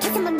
kissing my.